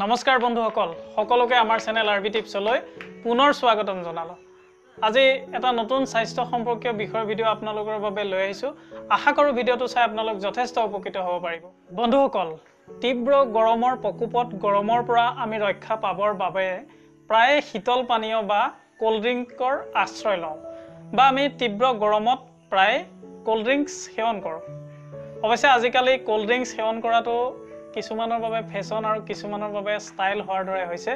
নমস্কাৰ বন্ধুসকল সকলোকে আমাৰ চেনেল আৰ বি টিপছলৈ পুনৰ স্বাগতম জনালোঁ। আজি এটা নতুন স্বাস্থ্য সম্পৰ্কীয় বিষয়ৰ ভিডিঅ' আপোনালোকৰ বাবে লৈ আহিছোঁ। আশা কৰোঁ ভিডিঅ'টো চাই আপোনালোক যথেষ্ট উপকৃত হ'ব পাৰিব। বন্ধুসকল তীব্ৰ গৰমৰ প্ৰকোপত গৰমৰ পৰা আমি ৰক্ষা পাবৰ বাবে প্ৰায়ে শীতল পানীয় বা ক'ল্ড ড্ৰিংকৰ আশ্ৰয় লওঁ বা আমি তীব্ৰ গৰমত প্ৰায় ক'ল্ড ড্ৰিংকছ সেৱন কৰোঁ। অৱশ্যে আজিকালি ক'ল্ড ড্ৰিংকছ সেৱন কৰাটো কিছুমানৰ বাবে ফেশ্বন আৰু কিছুমানৰ বাবে ষ্টাইল হোৱাৰ দৰে হৈছে।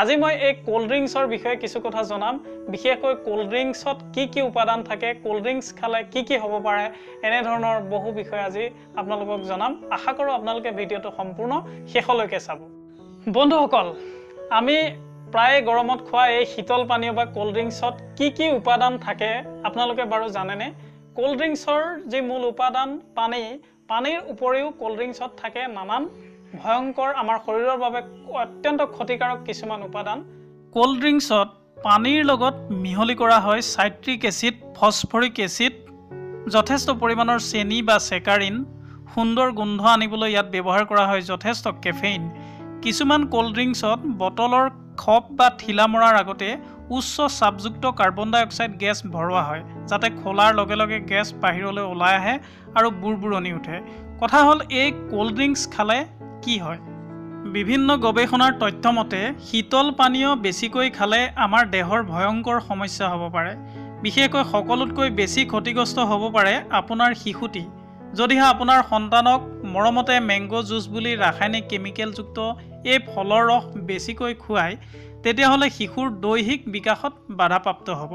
আজি মই এই ক'ল্ড ড্ৰিংকছৰ বিষয়ে কিছু কথা জনাম। বিশেষকৈ ক'ল্ড ড্ৰিংকছত কি কি উপাদান থাকে ক'ল্ড ড্ৰিংকছ খালে কি কি হ'ব পাৰে এনেধৰণৰ বহু বিষয় আজি আপোনালোকক জনাম। আশা কৰোঁ আপোনালোকে ভিডিঅ'টো সম্পূৰ্ণ শেষলৈকে চাব। বন্ধুসকল আমি প্ৰায় গৰমত খোৱা এই শীতল পানীয় বা ক'ল্ড ড্ৰিংকছত কি কি উপাদান থাকে আপোনালোকে বাৰু জানেনে? ক'ল্ড ড্ৰিংকছৰ যি মূল উপাদান পানী পানীৰ উপৰিও ক'ল্ড ড্ৰিংকছত থাকে নানান ভয়ংকৰ আমাৰ শৰীৰৰ বাবে অত্যন্ত ক্ষতিকাৰক কিছুমান উপাদান। ক'ল্ড ড্ৰিংকছত পানীৰ লগত মিহলি কৰা হয় চাইট্ৰিক এচিড ফছফৰিক এচিড যথেষ্ট পৰিমাণৰ চেনি বা চেকাৰিন সুন্দৰ গোন্ধ আনিবলৈ ইয়াত ব্যৱহাৰ কৰা হয় যথেষ্ট কেফেইন। কিছুমান ক'ল্ড ড্ৰিংকছত বটলৰ খপ বা ঠিলা মৰাৰ আগতে উচ্চ চাপযুক্ত কাৰ্বন ডাই অক্সাইড গেছ ভৰোৱা হয় যাতে খোলাৰ লগে লগে গেছ বাহিৰলৈ ওলাই আহে আৰু বুৰবুৰণি উঠে। কথা হ'ল এই ক'ল্ড ড্ৰিংকছ খালে কি হয়? বিভিন্ন গৱেষণাৰ তথ্য মতে শীতল পানীয় বেছিকৈ খালে আমাৰ দেহৰ ভয়ংকৰ সমস্যা হ'ব পাৰে। বিশেষকৈ সকলোতকৈ বেছি ক্ষতিগ্ৰস্ত হ'ব পাৰে আপোনাৰ শিশুটি। যদিহে আপোনাৰ সন্তানক মৰমতে মেংগ' জুচ বুলি ৰাসায়নিক কেমিকেলযুক্ত এই ফলৰ ৰস বেছিকৈ খুৱায় তেতিয়াহ'লে শিশুৰ দৈহিক বিকাশত বাধাপ্ৰাপ্ত হ'ব।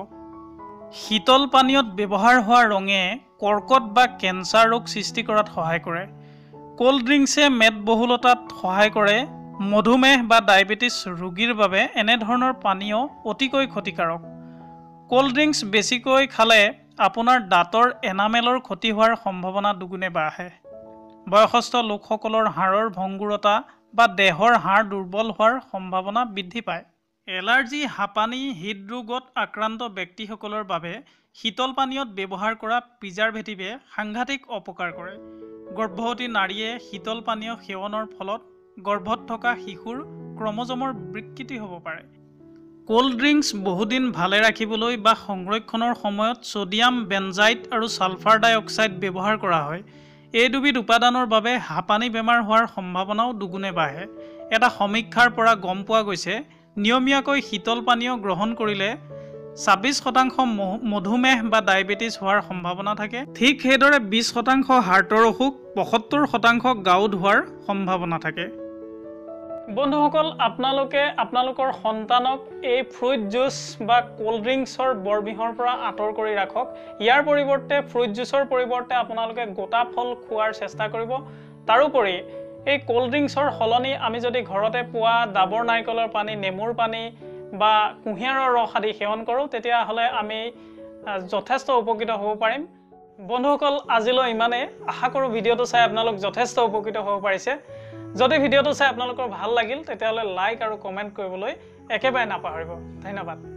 শীতল পানীয়ত ব্যৱহাৰ হোৱা ৰঙে কৰ্কট বা কেঞ্চাৰ ৰোগ সৃষ্টি কৰাত সহায় কৰে। ক'ল্ড ড্ৰিংকছে মেদবহুলতাত সহায় কৰে। মধুমেহ বা ডায়েবেটিছ ৰোগীৰ বাবে এনেধৰণৰ পানীয় অতিকৈ ক্ষতিকাৰক। ক'ল্ড ড্ৰিংকছ বেছিকৈ খালে আপোনাৰ দাঁতৰ এনামেলৰ ক্ষতি হোৱাৰ সম্ভাৱনা দুগুণে বাঢ়ে। বয়সস্থ লোকসকলৰ হাড়ৰ ভংগুৰতা বা দেহৰ হাড় দুৰ্বল হোৱাৰ সম্ভাৱনা বৃদ্ধি পায়। এলাৰ্জি হাঁপানি হৃদৰোগত আক্ৰান্ত ব্যক্তিসকলৰ বাবে শীতল পানীয়ত ব্যৱহাৰ কৰা প্ৰিজাৰ্ভেটিভে সাংঘাতিক অপকাৰ কৰে। গৰ্ভৱতী নাৰীয়ে শীতল পানীয় সেৱনৰ ফলত গৰ্ভত থকা শিশুৰ ক্ৰমজমৰ বিকৃতি হ'ব পাৰে। ক'ল্ড ড্ৰিংকছ বহুদিন ভালে ৰাখিবলৈ বা সংৰক্ষণৰ সময়ত ছ'ডিয়াম বেনজাইট আৰু ছালফাৰ ডাই অক্সাইড ব্যৱহাৰ কৰা হয়। এই দুবিধ উপাদানৰ বাবে হাঁপানি বেমাৰ হোৱাৰ সম্ভাৱনাও দুগুণে বাঢ়ে। এটা সমীক্ষাৰ পৰা গম পোৱা গৈছে নিয়মীয়াকৈ শীতল পানীয় গ্ৰহণ কৰিলে ছাব্বিছ শতাংশ মহ- মধুমেহ বা ডায়েবেটিছ হোৱাৰ সম্ভাৱনা থাকে। ঠিক সেইদৰে বিছ শতাংশ হাৰ্টৰ অসুখ পঁসত্তৰ শতাংশ গাউদ হোৱাৰ সম্ভাৱনা থাকে। বন্ধুসকল আপোনালোকে আপোনালোকৰ সন্তানক এই ফ্ৰুইট জুচ বা ক'ল্ড ড্ৰিংকছৰ বৰবিহৰ পৰা আঁতৰ কৰি ৰাখক। ইয়াৰ পৰিৱৰ্তে ফ্ৰুইট জুচৰ পৰিৱৰ্তে আপোনালোকে গোটা ফল খোৱাৰ চেষ্টা কৰিব। তাৰোপৰি এই ক'ল্ড ড্ৰিংকছৰ সলনি আমি যদি ঘৰতে পোৱা ডাবৰ নাৰিকলৰ পানী নেমুৰ পানী বা কুঁহিয়াৰৰ ৰস আদি সেৱন কৰোঁ তেতিয়াহ'লে আমি যথেষ্ট উপকৃত হ'ব পাৰিম। বন্ধুসকল আজিলৈ ইমানেই আশা কৰোঁ ভিডিঅ'টো চাই আপোনালোক যথেষ্ট উপকৃত হ'ব পাৰিছে। যদি ভিডিঅ'টো চাই আপোনালোকৰ ভাল লাগিল তেতিয়াহ'লে লাইক আৰু কমেণ্ট কৰিবলৈ একেবাৰে নাপাহৰিব। ধন্যবাদ।